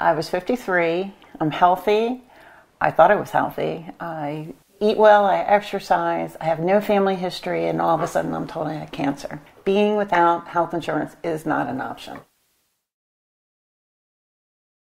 I was 53. I'm healthy. I thought I was healthy. I eat well, I exercise, I have no family history, and all of a sudden I'm told I had cancer. Being without health insurance is not an option.